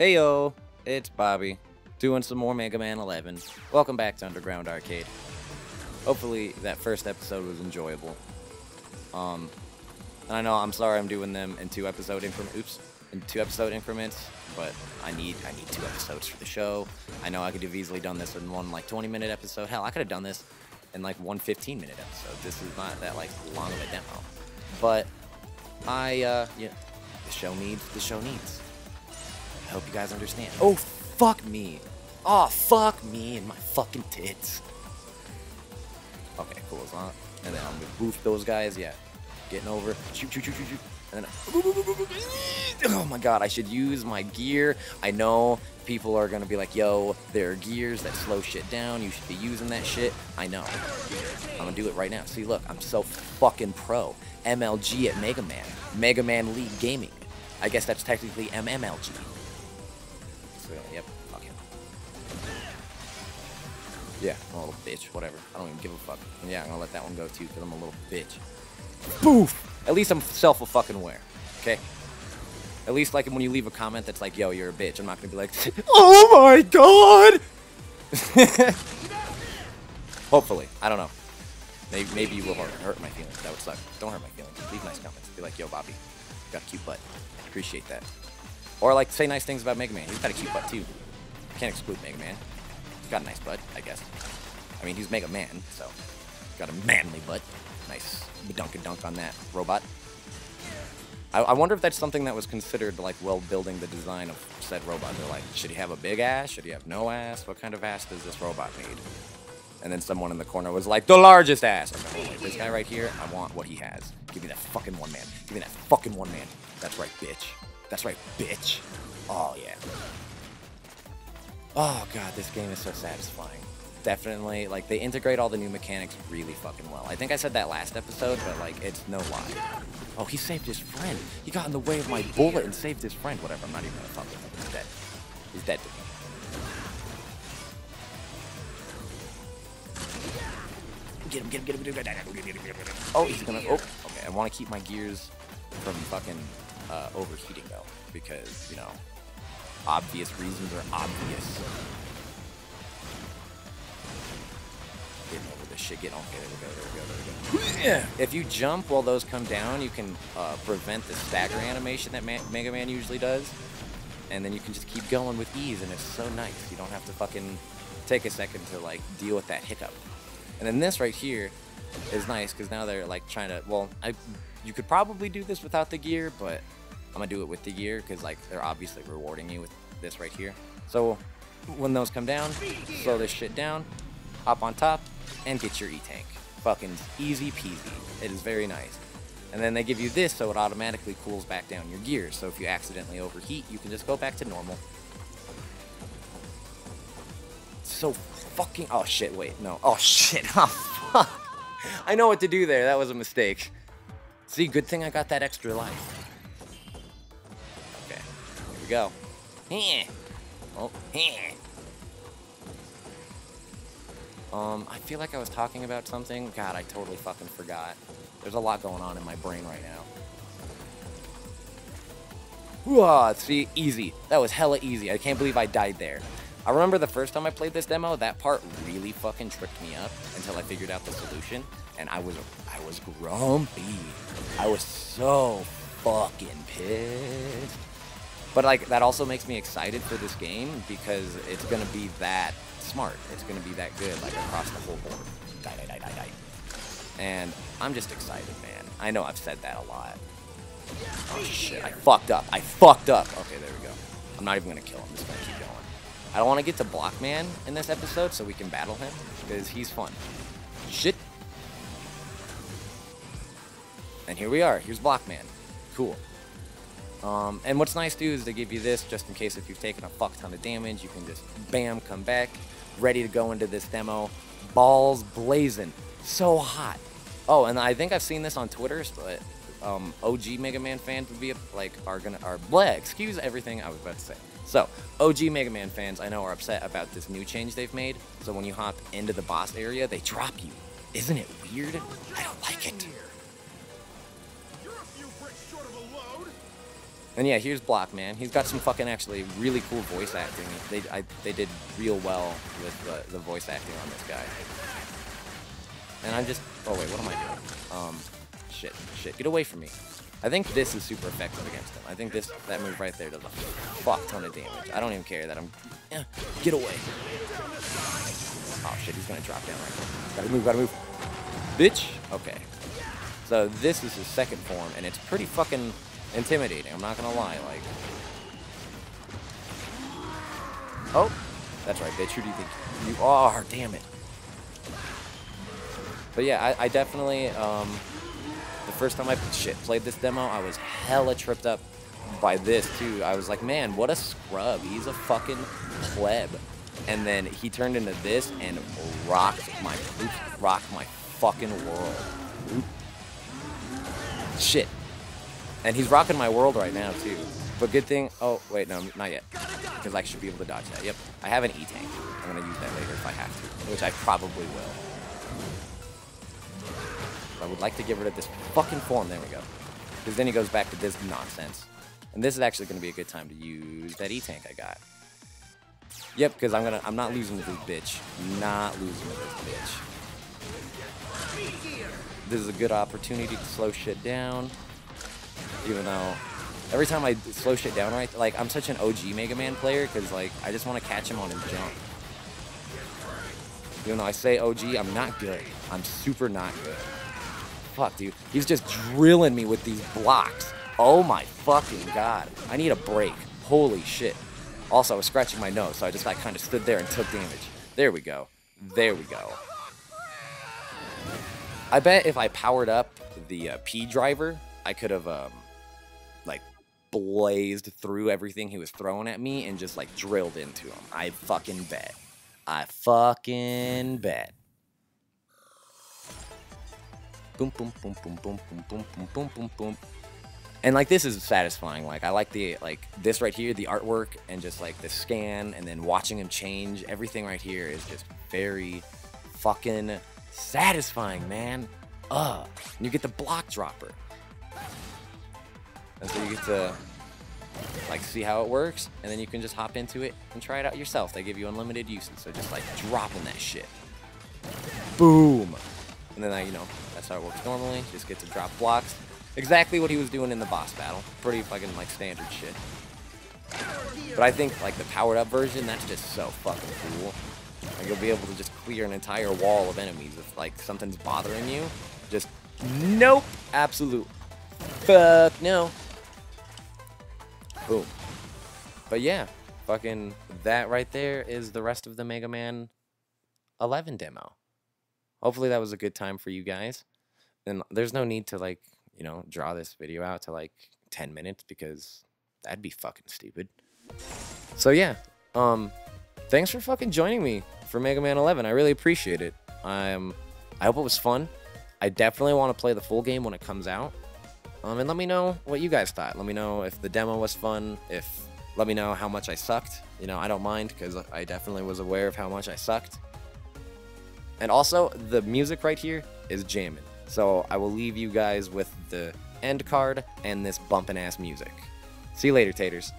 Hey yo, it's Bobby, doing some more Mega Man 11. Welcome back to Underground Arcade. Hopefully that first episode was enjoyable. Um, and I know I'm sorry I'm doing them in two episode increments. Oops, in two episode increments, but I need I need two episodes for the show. I know I could have easily done this in one like 20 minute episode. Hell, I could have done this in like one 15 minute episode. This is not that like long of a demo, but I uh yeah, the show needs the show needs. I hope you guys understand. Oh, fuck me. Oh, fuck me and my fucking tits. Okay, cool. As long, and then I'm gonna boof those guys. Yeah, getting over. Shoot, shoot, shoot, shoot, shoot. And then, oh my god, I should use my gear. I know people are gonna be like, yo, there are gears that slow shit down. You should be using that shit. I know. I'm gonna do it right now. See, look, I'm so fucking pro. MLG at Mega Man. Mega Man League Gaming. I guess that's technically MMLG. So, yep, fuck him. Yeah, I'm a little bitch, whatever. I don't even give a fuck. Yeah, I'm gonna let that one go too, because I'm a little bitch. Boof! At least I'm self a fucking aware. Okay? At least like when you leave a comment that's like, yo, you're a bitch, I'm not gonna be like, oh my god! Hopefully. I don't know. Maybe, maybe you will hurt, hurt my feelings. That would suck. Don't hurt my feelings. Leave nice comments. Be like, yo, Bobby, got a cute butt. I appreciate that. Or like say nice things about Mega Man. He's got a cute butt too. Can't exclude Mega Man. He's got a nice butt, I guess. I mean, he's Mega Man, so he's got a manly butt. Nice dunk and dunk on that robot. I, I wonder if that's something that was considered like well building the design of said robot. They're like, should he have a big ass? Should he have no ass? What kind of ass does this robot need? And then someone in the corner was like, the largest ass. Wait, this guy right here, I want what he has. Give me that fucking one man. Give me that fucking one man. That's right, bitch. That's right, bitch. Oh, yeah. Oh, God, this game is so satisfying. Definitely, like, they integrate all the new mechanics really fucking well. I think I said that last episode, but, like, it's no lie. Oh, he saved his friend. He got in the way of my bullet and saved his friend. Whatever, I'm not even gonna fuck with him. He's dead. He's dead to me. Get him, get him, get him, get him, get him, get him, get him, get him. Oh, he's gonna. Oh, okay. I want to keep my gears from fucking uh, overheating though, because you know, obvious reasons are obvious. Getting over this shit. Getting okay. There we go. There we go. There we go. Yeah. If you jump while those come down, you can uh, prevent the stagger animation that Mega Man usually does, and then you can just keep going with ease, and it's so nice. You don't have to fucking take a second to like deal with that hiccup. And then this right here is nice because now they're like trying to. Well, I you could probably do this without the gear, but I'm gonna do it with the gear because like they're obviously rewarding you with this right here. So when those come down, slow this shit down, hop on top, and get your E-tank. Fucking easy peasy. It is very nice. And then they give you this so it automatically cools back down your gears. So if you accidentally overheat, you can just go back to normal. So fucking. Oh shit! Wait, no. Oh shit! Oh fuck! I know what to do there. That was a mistake. See, good thing I got that extra life. Go. Oh. Um, I feel like I was talking about something. God, I totally fucking forgot. There's a lot going on in my brain right now. Whoa, see, easy. That was hella easy. I can't believe I died there. I remember the first time I played this demo, that part really fucking tripped me up until I figured out the solution, and I was I was grumpy. I was so fucking pissed. But like that also makes me excited for this game because it's gonna be that smart. It's gonna be that good, like across the whole board. Die, die, die. And I'm just excited, man. I know I've said that a lot. Oh shit, I fucked up. I fucked up. Okay, there we go. I'm not even gonna kill him. I'm just gonna keep going. I don't want to get to Blockman in this episode so we can battle him, because he's fun. Shit. And here we are. Here's Blockman. Cool. Um, and what's nice too is they give you this just in case if you've taken a fuck ton of damage, you can just bam, come back, ready to go into this demo. Balls blazing. So hot. Oh, and I think I've seen this on Twitter, but um, OG Mega Man fans would be like are gonna are bleh, excuse everything I was about to say. So, OG Mega Man fans I know are upset about this new change they've made. So when you hop into the boss area, they drop you. Isn't it weird? I don't like it. And yeah, here's Block, man. He's got some fucking actually really cool voice acting. They I, they did real well with the, the voice acting on this guy. And I'm just... Oh, wait, what am I doing? Um, shit, shit. Get away from me. I think this is super effective against him. I think this that move right there does a fuck ton of damage. I don't even care that I'm... Yeah, get away. Oh, shit, he's gonna drop down right there. Gotta move, gotta move. Bitch! Okay. So this is his second form, and it's pretty fucking intimidating. I'm not gonna lie. Like, oh, that's right, bitch. Who do you think you are? Damn it. But yeah, I, I definitely um, the first time I shit played this demo, I was hella tripped up by this too. I was like, man, what a scrub. He's a fucking pleb. And then he turned into this and rocked my rocked my fucking world. Shit. And he's rocking my world right now, too. But good thing... Oh, wait, no, not yet. Because I should be able to dodge that. Yep. I have an E-Tank. I'm going to use that later if I have to. Which I probably will. I would like to get rid of this fucking form. There we go. Because then he goes back to this nonsense. And this is actually going to be a good time to use that E-Tank I got. Yep, because I'm gonna I'm not losing to this bitch. Not losing to this bitch. This is a good opportunity to slow shit down. Even though every time I slow shit down right, like I'm such an OG Mega Man player because like I just want to catch him on his jump. Even though I say OG, I'm not good. I'm super not good. Fuck, dude. He's just drilling me with these blocks. Oh my fucking god. I need a break. Holy shit. Also, I was scratching my nose, so I just like kind of stood there and took damage. There we go. There we go. I bet if I powered up the uh, P driver, I could have um, blazed through everything he was throwing at me and just like drilled into him. I fucking bet. I fucking bet. Boom, boom, boom, boom, boom, boom, boom, boom, boom, boom, boom. And like this is satisfying. Like I like the like this right here, the artwork and just like the scan and then watching him change. Everything right here is just very fucking satisfying, man. Uh, and you get the block dropper. And so you get to like see how it works, and then you can just hop into it and try it out yourself. They give you unlimited uses, so just like dropping that shit. Boom. And then I, you know, that's how it works normally. Just get to drop blocks. Exactly what he was doing in the boss battle. Pretty fucking like standard shit. But I think like the powered up version, that's just so fucking cool. Like you'll be able to just clear an entire wall of enemies if like something's bothering you. Just nope, absolute fuck no. Boom. But yeah, fucking that right there is the rest of the Mega Man 11 demo. Hopefully that was a good time for you guys. And there's no need to like, you know, draw this video out to like 10 minutes because that'd be fucking stupid. So yeah, um thanks for fucking joining me for Mega Man 11. I really appreciate it. Um I hope it was fun. I definitely want to play the full game when it comes out. Um, and let me know what you guys thought. Let me know if the demo was fun. If let me know how much I sucked. You know, I don't mind because I definitely was aware of how much I sucked. And also, the music right here is jamming. So I will leave you guys with the end card and this bumping ass music. See you later, taters.